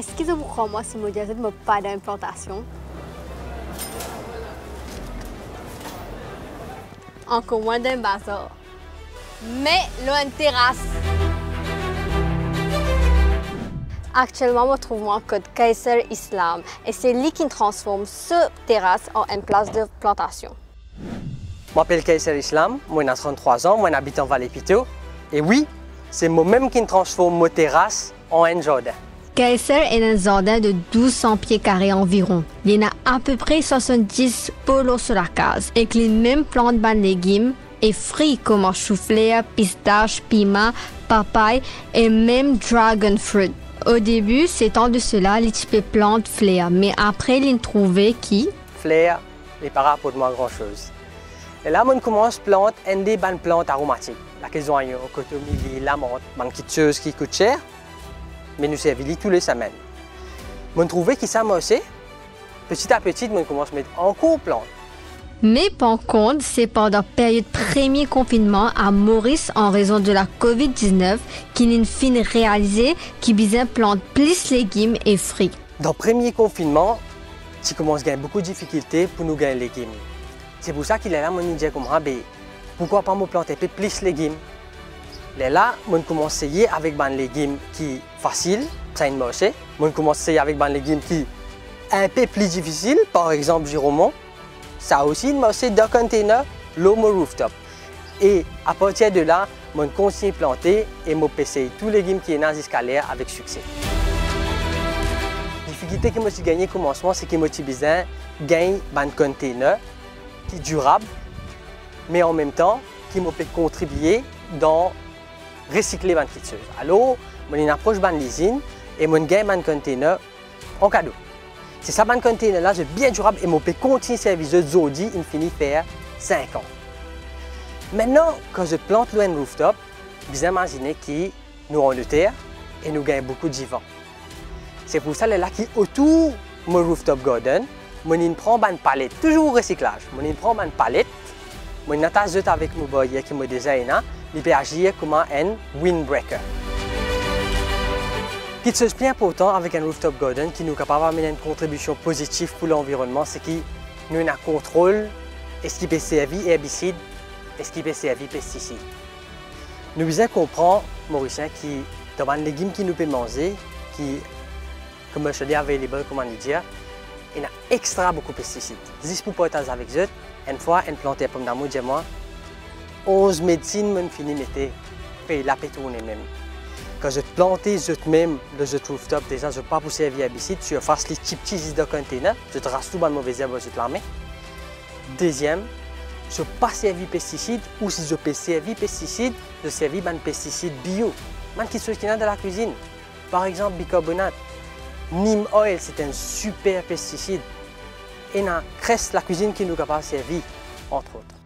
est-ce que vous moi si je dis que pas d'implantation? Encore moins d'un bazar. Mais là, une terrasse. Actuellement, je trouve en code Kaiser Islam et c'est lui qui transforme cette terrasse en une place de plantation. Je m'appelle Kaiser Islam, moi j'ai 33 ans, moi j'habite en Vallée Pito. Et oui, c'est moi-même qui transforme ma terrasse en un jardin. Kaiser est un jardin de 1200 pieds carrés environ. Il y en a à peu près 70 polos sur la case, les même plantes de légumes et fruits comme chou-fleur, pistache, piment, papaye et même dragon fruit. Au début, c'est en de cela les types plantes fleurs, mais après, ils trouvé qui? Fleurs, les pas pour moi grand-chose. Et là, on commence à planter une des plantes aromatiques. La caissogne, le cotomili, la menthe, qui coûte cher, mais nous servent tous les semaines. On trouvé que ça aussi, petit à petit, on commence à mettre encore plantes. Mais par contre, c'est pendant la période premier confinement à Maurice en raison de la COVID-19 qu'il a fin réalisé qu'il besoin planter plus légumes et fruits. Dans le premier confinement, tu commences à gagner beaucoup de difficultés pour nous gagner les légumes. C'est pour ça qu'il est là, mon dit comme ah, pourquoi pas me planter plus de légumes? Là, on commence essayer avec des légumes qui sont faciles, ça une marché. On commence essayer avec des légumes qui sont un peu plus difficiles, par exemple giromont. Ça aussi, c'est deux containers, l'homme rooftop. Et à partir de là, je continue à planter et je pêcher tous les légumes qui sont dans l'escalier avec succès. La difficulté que j'ai gagnée au commencement, c'est que j'ai besoin de gagner un container qui est durable, mais en même temps, qui peut contribuer dans recycler les petites Alors, j'ai une approche de l'usine et je gagne un container en cadeau. C'est ça, ban container là, c'est bien durable et mon peut continuer service de Zodi infini faire 5 ans. Maintenant, quand je plante le rooftop, vous imaginez qu'il nous rend de terre et nous gagne beaucoup de vivant. C'est pour ça que là qui autour mon rooftop garden, je prends une palette, toujours recyclage. Je prends une palette, je attache avec mon boyer qui me design, agir comme un windbreaker. Quelque chose de bien important avec un rooftop garden qui nous capable d'amener une contribution positive pour l'environnement, c'est que nous un contrôle est-ce qu'il peut servir herbicide, est-ce qu'il peut servir pesticide. Nous devons comprendre, Mauricien, qui dans les légumes qui nous peut manger, qui commercially available, comment dire, il y a extra beaucoup de pesticides. Juste pour partager avec vous, une fois, une plante pomme d'amour, dis-moi, 11 médecines m'ont fini mettre, la pétourner même. Quand je plante même le jeu rooftop, déjà, je pas pousser à herbicide, je fais les petits petits de container, je trace tout dans mauvais herbe, je l'armée. Deuxième, je pas servir pesticide ou si je peux servir pesticide, je servir un pesticide bio. Même qui sont dans la cuisine. Par exemple, bicarbonate. Neem oil, c'est un super pesticide. Et dans la cuisine qui nous de servir, entre autres.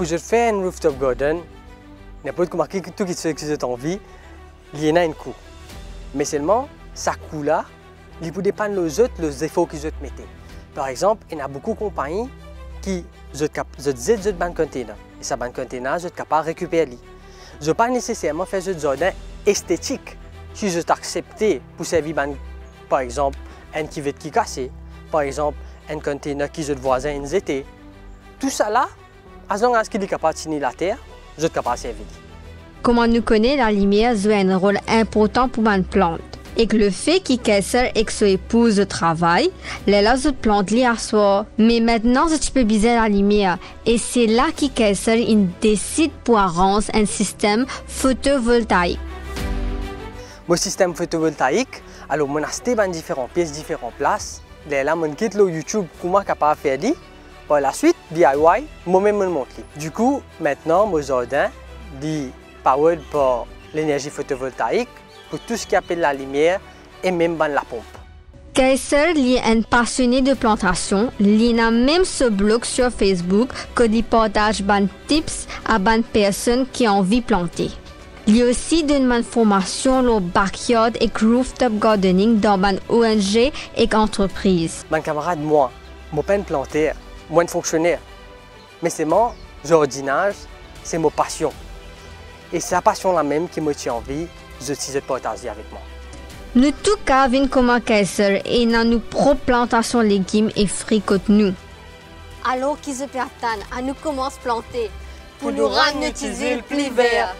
Je fais un rooftop garden, n'importe comment tout qui se que j'ai envie, il y en a un coût. Mais seulement, ça coût là, il peut dépendre les autres, les efforts que je mettez. Par exemple, il y a beaucoup de compagnies qui je disent de ban container. Et ça ban container, je suis capable de récupérer. Je ne pas nécessairement faire un jardin esthétique. Si je accepté pour servir, par exemple, un qui veut qui cassé, par exemple, un container qui je voisin été. Tout ça là, à long as qu'il est capable de tenir la terre, je suis capable de servir. Comment nous connaît la lumière joue un rôle important pour une plante et que le fait Kaiser et que son épouse travaillent, les autres plantes à soi. Mais maintenant, je peux biser la lumière et c'est là Kaiser il décide pour arranger un système photovoltaïque. Mon système photovoltaïque, alors acheté dans différentes pièces, différentes places. Là, mon quitte le YouTube comment capable faire par la suite, DIY, moi-même me montre. Du coup, maintenant, mon jardin est powered par l'énergie photovoltaïque pour tout ce qui appelle la lumière et même la pompe. Kaiser est un passionné de plantation. Il a même ce blog sur Facebook qui partage des tips à des personnes qui ont envie de planter? Il aussi donne une formation au backyard et rooftop gardening dans une ONG et entreprise. Mon camarade, moi, je peux planter moins de fonctionnaire. Mais c'est mon jardinage, c'est ma passion. Et c'est la passion la même qui me tient en vie, je suis de partager avec moi. Nous tout cas vin comme un kaiser et dans nous pro plantation légumes et fruits côte nous. Alors qu'ils se perdent, à nous commence planter pour nous rendre le plus vert.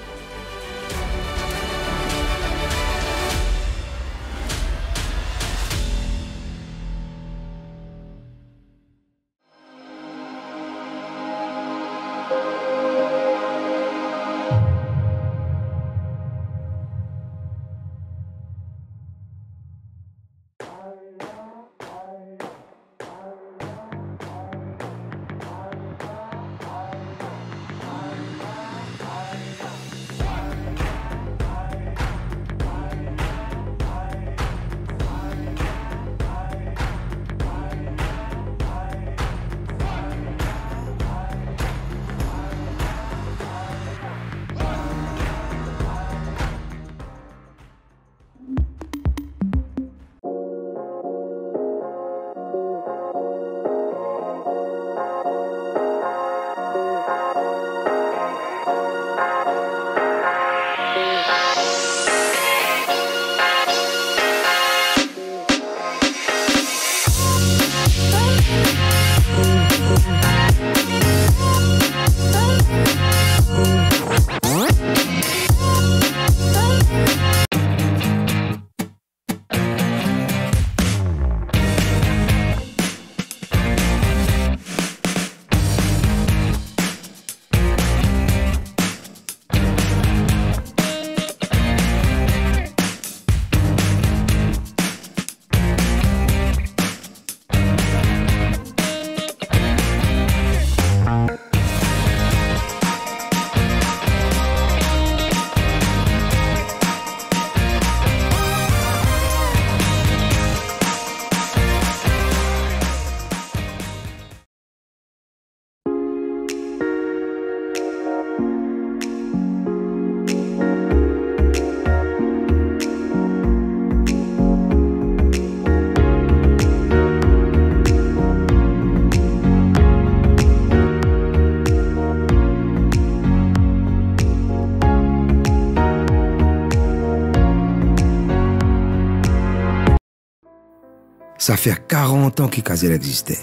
Ça fait 40 ans que Kazel existait.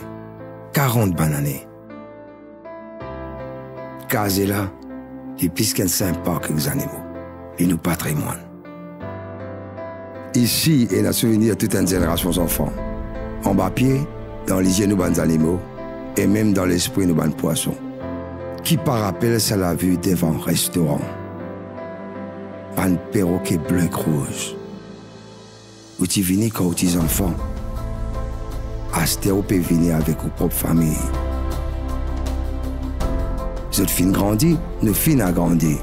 40 bonnes années. Kazela est plus qu'un simple parc les animaux. Et nous patrimoine. Ici est le souvenir toute une génération d'enfants. En bas pied, dans les yeux nous bonnes animaux, et même dans l'esprit nous bonnes poissons. Qui par rappel, ça l'a vu devant un restaurant. Un perroquet bleu rouge. Où tu venais quand tu es peut venir avec vos propres familles. Cette fin grandi, nous fin a grandi.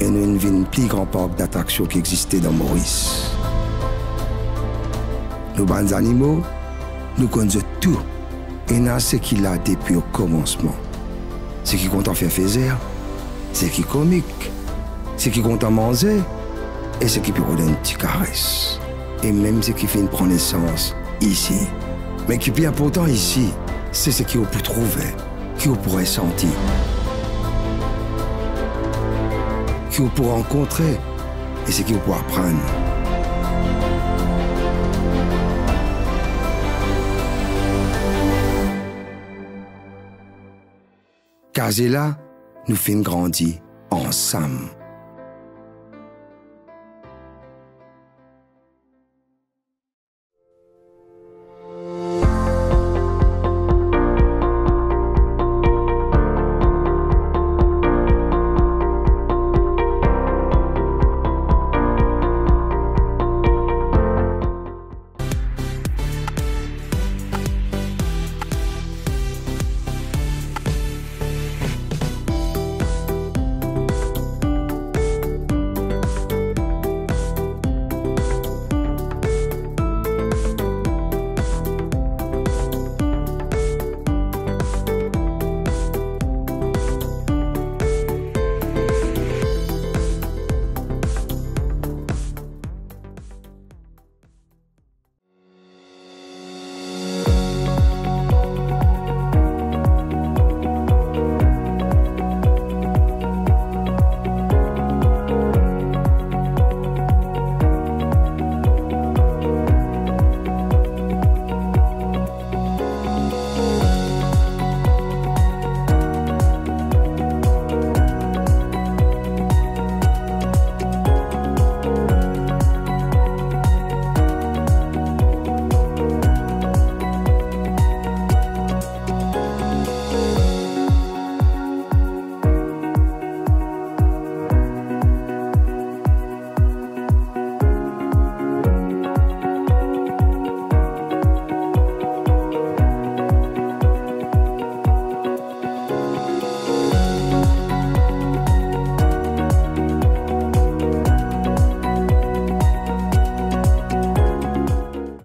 Et nous avons un plus grand parc d'attractions qui existait dans Maurice. Nos bons animaux, nous connaissons tout. Et nous ce qu'il a depuis au commencement. Ce qui compte en faire ce qui est comique, ce qui compte manger, et ce qui peut donner une petite caresse. Et même ce qui Mais qui est bien important ici, c'est ce qu'on peut trouver, qu'on pourrait sentir, qu'on peut rencontrer et ce qu'on peut apprendre. Car là, nous fait grandir ensemble.